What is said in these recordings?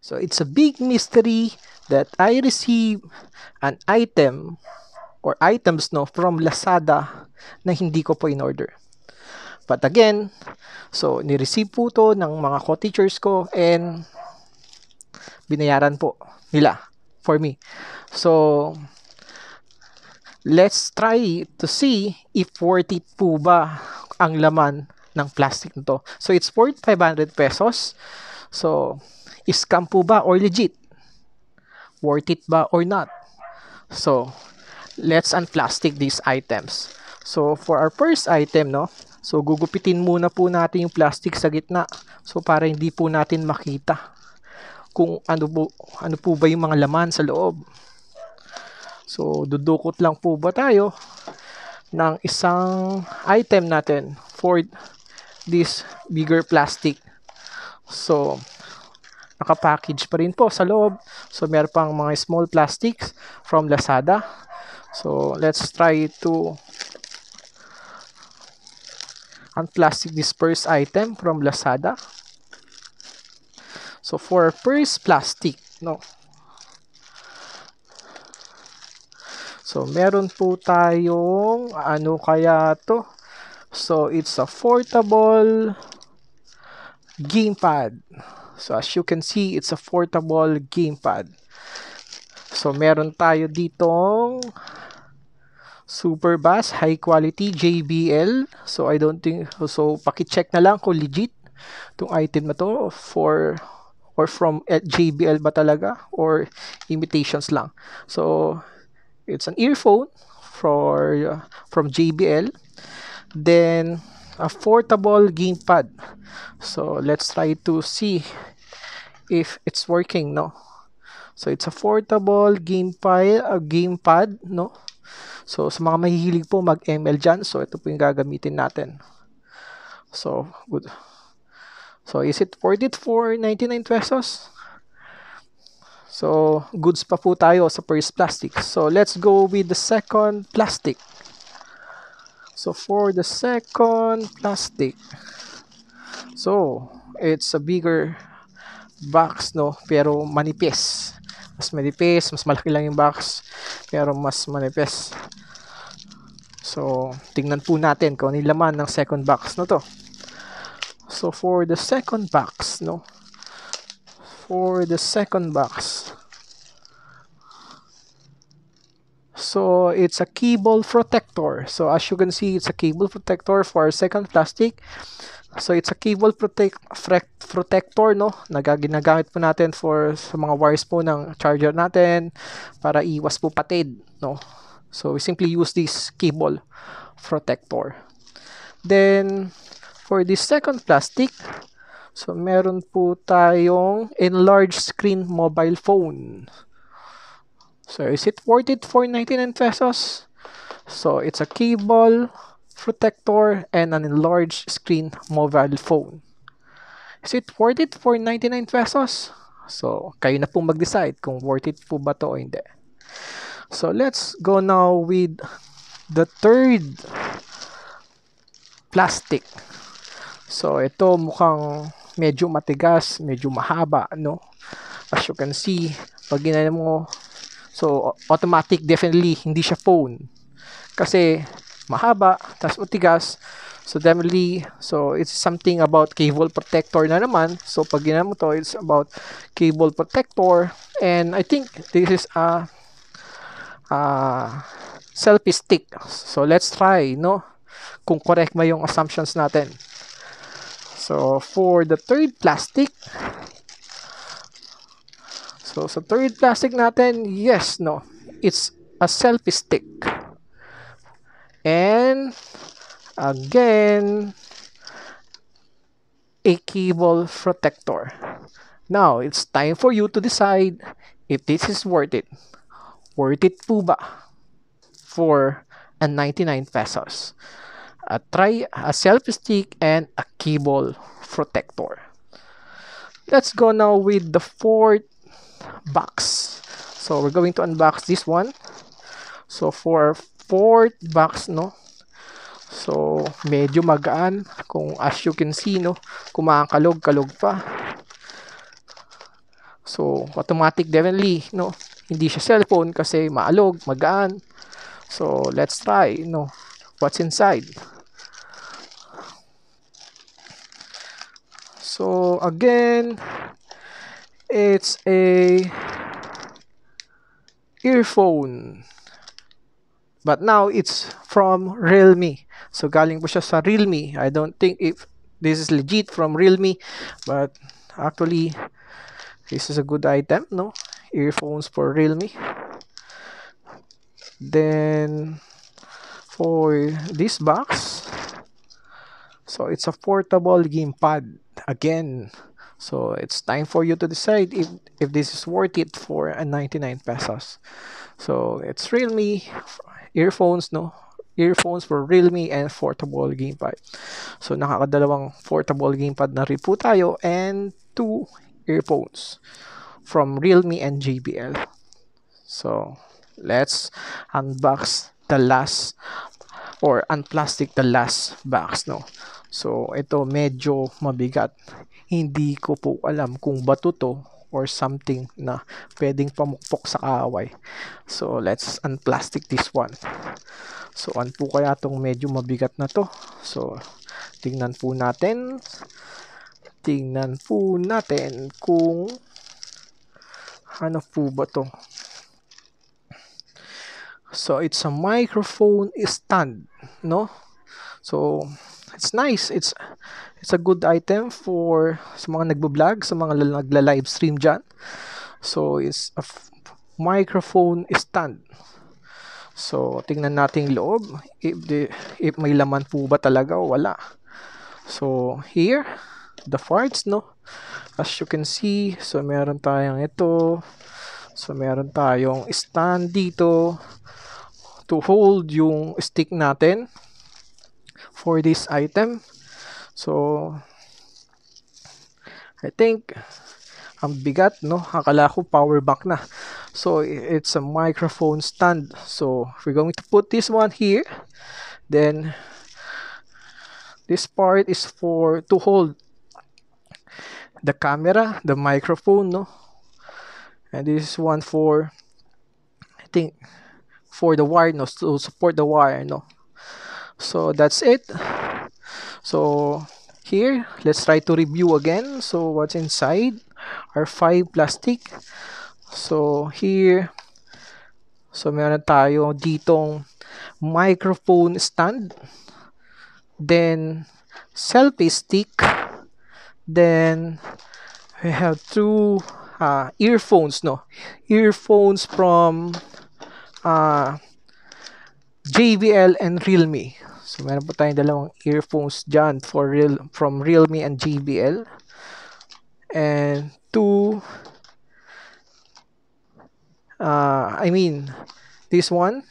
So it's a big mystery that I receive an item or items no from Lazada na hindi ko po in order. But again, so ni-receive po to ng mga co-teachers ko and binayaran po nila for me. So let's try to see if worth it po ba ang laman ng plastic nito. So it's worth 500 pesos. So scam po ba or legit? Worth it ba or not? So, let's unplastic these items. So, for our first item, no, so gugupitin muna po natin yung plastic sa gitna. So, para hindi po natin makita kung ano po, ano po ba yung mga laman sa loob. So, dudukot lang po ba tayo ng isang item natin for this bigger plastic. So, naka-package pa rin po sa loob. So, meron pang mga small plastics from Lazada. So, let's try to unplastic first item from Lazada. So, for first plastic, no. So, meron po tayong, ano kaya to? So, it's a portable gamepad. So as you can see, it's a portable gamepad. So meron tayo ditong super bass, high quality JBL. So I don't think so paki-check na lang kung legit tong item na to for or from JBL ba talaga or imitations lang. So it's an earphone for uh, from JBL. Then a portable gamepad. So let's try to see if it's working, no? So it's a portable game file, a gamepad, no? So sa mga mahihilig po mag-ML dyan, so ito po yung gagamitin natin. So, good. So, is it worth it for 99 pesos? So, goods pa po tayo sa first plastic. So, let's go with the second plastic. So, for the second plastic, so, it's a bigger box, no? Pero manipis. Mas manipis, mas malaki lang yung box, pero mas manipis. So, tingnan po natin kung ano laman ng second box no to. So, for the second box, no? For the second box, So, it's a cable protector. So, as you can see, it's a cable protector for second plastic. So it's a cable protect protector no na ginagamit po natin for sa mga wires po ng charger natin para iwas po patid no. So we simply use this cable protector. Then for this second plastic so meron po tayong enlarged screen mobile phone. So is it worth it for 99 pesos? So it's a cable protector, and an enlarged screen mobile phone. Is it worth it for 99 pesos? So, kayo na po mag-decide kung worth it po ba to o hindi. So, let's go now with the third plastic. So, ito mukhang medyo matigas, medyo mahaba, no? As you can see, pag ginano mo, so, automatic, definitely, hindi siya phone. Kasi, mahaba, tas matigas. So definitely, so it's something about cable protector na naman. So pag ginamit mo to, it's about cable protector. And I think this is a, a selfie stick. So let's try, no? Kung correct ba yung assumptions natin. So for the third plastic, so sa third plastic natin, yes, no? It's a selfie stick. And again, a cable protector. Now, it's time for you to decide if this is worth it. Worth it po ba for a 99 pesos? A try a selfie stick and a cable protector. Let's go now with the fourth box. So we're going to unbox this one. So for fourth box, no? So, medyo magaan. Kung as you can see, no? Kumakalog-kalog pa. So, automatic definitely, no? Hindi siya cellphone kasi maalog, magaan. So, let's try, no? What's inside? So, again, it's a earphone. But now it's from Realme. So galing po siya sa Realme. I don't think if this is legit from Realme, but actually this is a good item, no? Earphones for Realme. Then for this box, so it's a portable gamepad again. So it's time for you to decide if if this is worth it for a 99 pesos. So it's Realme earphones, no? Earphones for Realme and portable gamepad. So, nakakadalawang portable gamepad na rin po tayo and two earphones from Realme and JBL. So, let's unbox the last or unplastic the last box, no? So, ito medyo mabigat. Hindi ko po alam kung bato to or something na pwedeng pamukpok sa kaaway. So, let's unplastic this one. So, ano po kaya itong medyo mabigat na to? So, tingnan po natin. Tingnan po natin kung ano po ba to. So, it's a microphone stand, no? So, it's nice. It's it's a good item for sa mga nagbo-vlog, sa mga nagla-live stream diyan. So it's a microphone stand. So tingnan natin loob if the if may laman po ba talaga o wala. So here the parts no. As you can see, so meron tayong ito. So meron tayong stand dito to hold yung stick natin for this item. So, I think, ang bigat, no? Akala ko power bank na. So, it's a microphone stand. So, we're going to put this one here. Then, this part is for, to hold the camera, the microphone, no? And this is one for, I think, for the wire, no? To support the wire, no? So, that's it. So here, let's try to review again. So what's inside are five plastic. So here, so meron tayo ditong microphone stand. Then selfie stick. Then we have two uh, earphones, no? Earphones from uh, JBL and Realme. So, meron po tayong dalawang earphones dyan for real, from Realme and JBL. And two, uh, I mean, this one.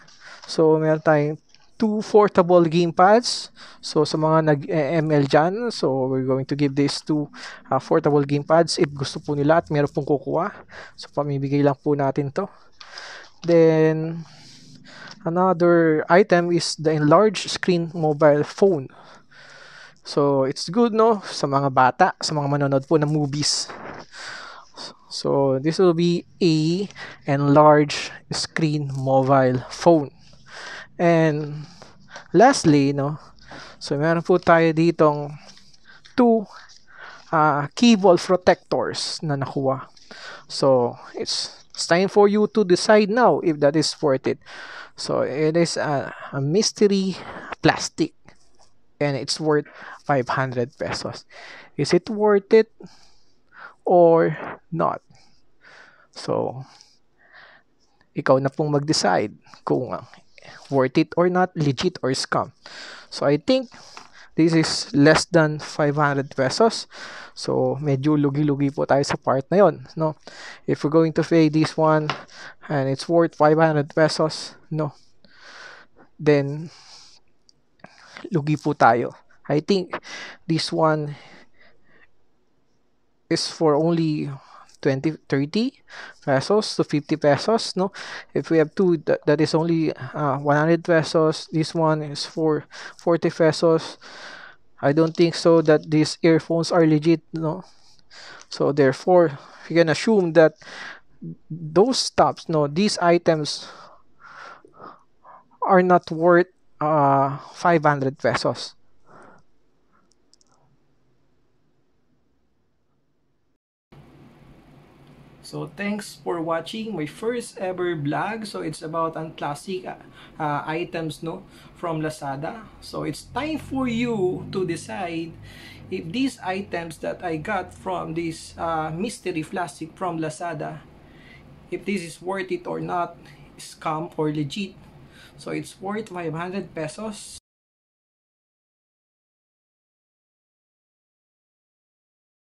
So, meron tayong two portable gamepads. So, sa mga nag-ML dyan, so we're going to give this two uh, portable gamepads if gusto po nila at meron pong kukuha. So, pamibigay lang po natin to. Then, Another item is the enlarged screen mobile phone. So, it's good, no? Sa mga bata, sa mga manonood po ng movies. So, this will be a enlarged screen mobile phone. And, lastly, no? So, meron po tayo ditong two uh, keyboard protectors na nakuha. So, it's, it's time for you to decide now if that is worth it. So it is a, a mystery plastic and it's worth 500 pesos. Is it worth it or not? So ikaw na pong mag-decide kung worth it or not, legit or scam. So I think this is less than 500 pesos. So, medyo lugi-lugi po tayo sa part na yon, no? If we're going to pay this one and it's worth 500 pesos, no? Then, lugi po tayo. I think this one is for only 20 30 pesos to 50 pesos no if we have two that, that is only uh, 100 pesos this one is for 40 pesos I don't think so that these earphones are legit, no? So therefore, you can assume that those stops, no, these items are not worth uh, 500 pesos. So thanks for watching my first ever vlog. So it's about ang classic uh, items no from Lazada. So it's time for you to decide if these items that I got from this uh, mystery plastic from Lazada if this is worth it or not, scam or legit. So it's worth 500 pesos.